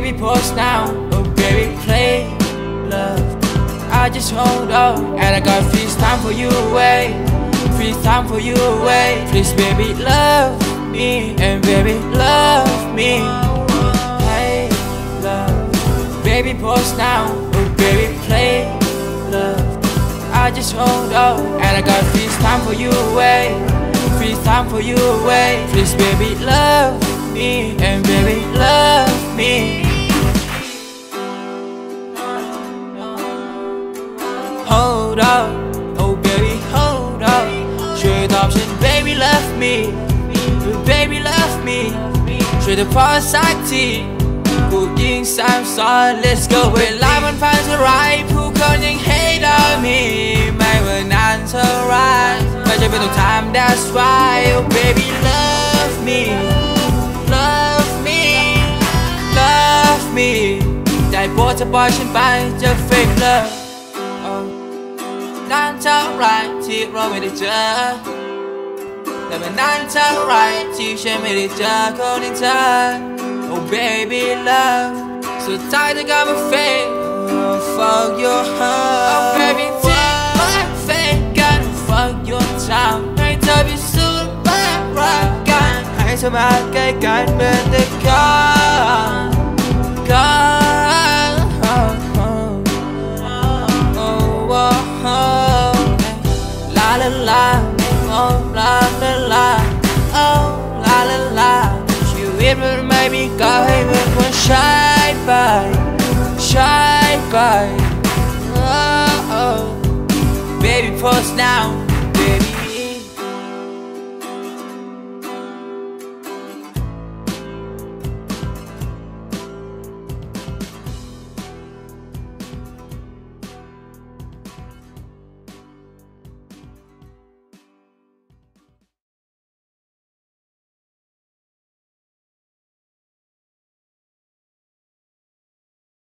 baby post now, oh baby play love. I just hold on, and I got free time for you away, free time for you away. Please, baby, love me, and baby, love me. Hey, love, baby post now, oh baby play love. I just hold on, and I got free time for you away, free time for you away. Please, baby, love me, and baby, love me. Hold up, oh baby, hold up. ช่วยตอบฉัน baby love me, baby love me ช่วยเธอพอสักทีกูยิงสามซ้อน let's go เวลามันผ่านเท่าไรผู้คนยัง hate on me ไม่ว่านานเท่าไรไม่จะเป็นต้องทำ that's why oh baby love me love me love me ได้โปรดจะปล่อยฉันไปจะ fake love นาน เท่าไรที่เราไม่ได้เจอ แต่มันนานเท่าไรที่ฉันไม่ได้เจอคนอย่างเธอ Oh baby love สุดท้ายเธอก็มา fake oh, Fuck your heart Oh baby take my fake กัน Fuck your time ให้เธอพิสูจน์ว่ารักกัน ให้เธอมาใกล้กันเหมือนแต่ la la, oh la la la, oh la la la. She even made me go shy by, shy by. Oh oh, baby, pause now.